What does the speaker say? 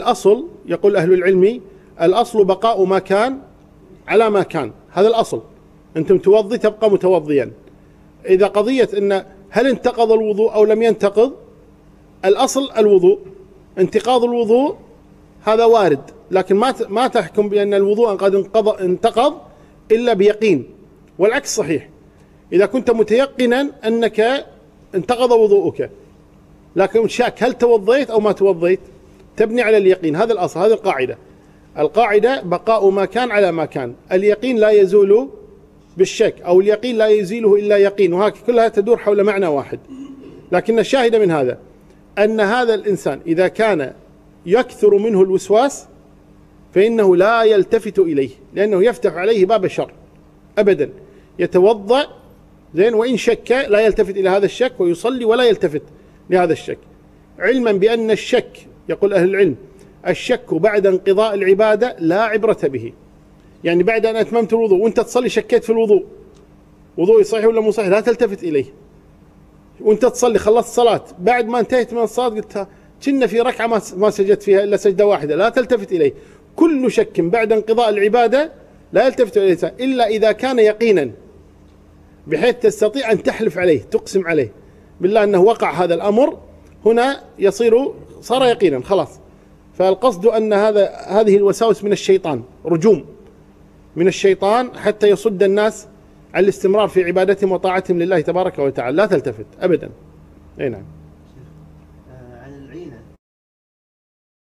الأصل يقول أهل العلم الأصل بقاء ما كان على ما كان. هذا الأصل. أنتم توضي تبقى متوضيا. إذا قضية أن هل انتقض الوضوء أو لم ينتقض الأصل الوضوء. انتقاض الوضوء هذا وارد لكن ما ما تحكم بأن الوضوء قد انقض انتقض إلا بيقين. والعكس صحيح. إذا كنت متيقنا أنك انتقض وضوءك لكن شاك هل توضيت أو ما توضيت؟ تبني على اليقين. هذا الأصل هذه القاعدة. القاعدة بقاء ما كان على ما كان. اليقين لا يزول بالشك أو اليقين لا يزيله إلا يقين. وهكذا كلها تدور حول معنى واحد. لكن الشاهد من هذا أن هذا الإنسان إذا كان يكثر منه الوسواس فإنه لا يلتفت إليه لأنه يفتح عليه باب الشر أبدا. يتوضأ زين وإن شك لا يلتفت إلى هذا الشك ويصلي ولا يلتفت لهذا الشك. علما بأن الشك يقول أهل العلم الشك بعد انقضاء العبادة لا عبرة به. يعني بعد أن أتممت الوضوء وأنت تصلي شكيت في الوضوء. وضوءي صحيح ولا مو صحيح؟ لا تلتفت إليه. وأنت تصلي خلصت صلاة بعد ما انتهيت من الصلاة قلت كنا في ركعة ما سجدت فيها إلا سجدة واحدة. لا تلتفت إليه. كل شك بعد انقضاء العبادة لا يلتفت إليه. إلا إذا كان يقينا بحيث تستطيع أن تحلف عليه تقسم عليه. بالله أنه وقع هذا الأمر هنا يصير صار يقينا خلاص. فالقصد أن هذا هذه الوساوس من الشيطان رجوم من الشيطان حتى يصد الناس عن الاستمرار في عبادتهم وطاعتهم لله تبارك وتعالى. لا تلتفت أبدا. أي نعم. آه، عن العينة.